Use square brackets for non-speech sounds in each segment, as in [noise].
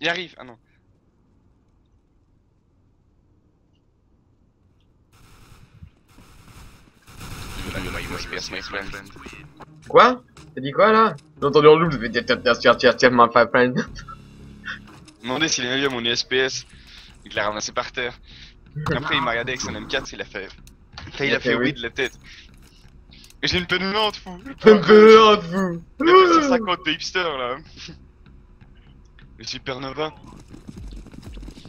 Il arrive, ah non. Quoi? T'as dit quoi là? J'ai entendu en double, tiens, tiens, tiens, tiens, tiens, tiens, my friend. Demandez s'il aimait bien mon USPS. Il l'a ramassé par terre. Après, il m'a regardé avec son M4, il a fait. Là, il a fait oui de la tête. J'ai une peine lente, fou. Un peu lente, fait 150 de hipster là. Le Supernova.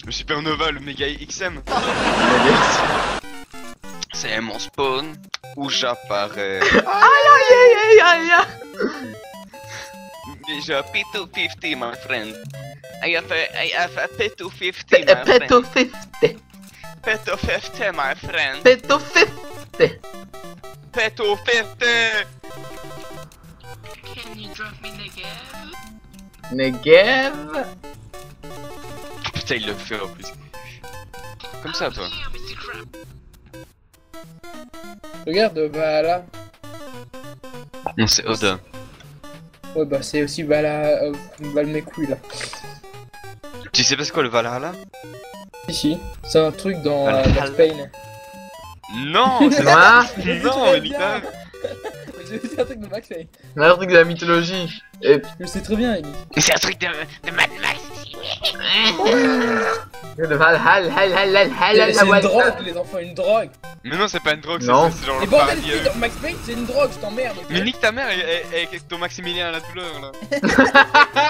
Le Supernova, le méga XM. C'est mon spawn où j'apparais. Aïe, aïe, aïe Déjà P250, my friend. I have a, I have a P250, my friend. Petto 50 P250, my friend. Petto 50 P250. Can you drop me Negev? Negev Putain, il le fait en plus. Comme ça, toi. Regarde, bah là. Non, c'est Oda. Ouais, bah c'est aussi là. Euh, mes couilles là. Tu sais pas c'est quoi le Valhalla? Ici, c'est un truc dans euh. Max Payne. Non, [laughs] c'est Quoi Non, Elita. J'ai vu un truc de Max Payne. C'est un truc de la mythologie. Et Je sais très bien, Ellie. C'est un truc de, de Mad Max. [laughs] C'est une drogue, les enfants, une drogue. Mais non, c'est pas une drogue, c'est genre le bordel, paradis. si, euh. dans Max Payne, c'est une drogue, je t'emmerde. Mais nique ta mère et- et- avec ton Maximilien à la douleur là. [laughs]